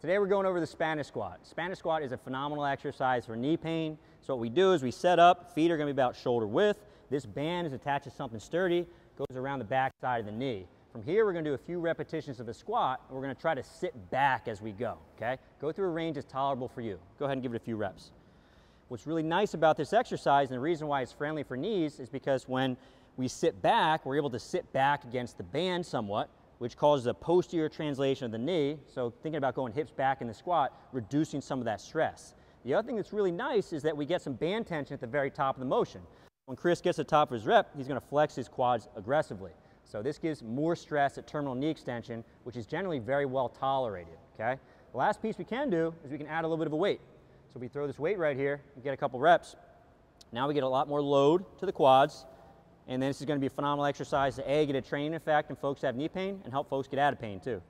Today we're going over the Spanish squat. Spanish squat is a phenomenal exercise for knee pain. So what we do is we set up, feet are gonna be about shoulder width. This band is attached to something sturdy, goes around the back side of the knee. From here, we're gonna do a few repetitions of the squat, and we're gonna try to sit back as we go, okay? Go through a range that's tolerable for you. Go ahead and give it a few reps. What's really nice about this exercise, and the reason why it's friendly for knees, is because when we sit back, we're able to sit back against the band somewhat, which causes a posterior translation of the knee. So thinking about going hips back in the squat, reducing some of that stress. The other thing that's really nice is that we get some band tension at the very top of the motion. When Chris gets to the top of his rep, he's gonna flex his quads aggressively. So this gives more stress at terminal knee extension, which is generally very well tolerated, okay? The last piece we can do is we can add a little bit of a weight. So we throw this weight right here and get a couple reps. Now we get a lot more load to the quads, and then this is going to be a phenomenal exercise to A, get a training effect and folks have knee pain, and help folks get out of pain too.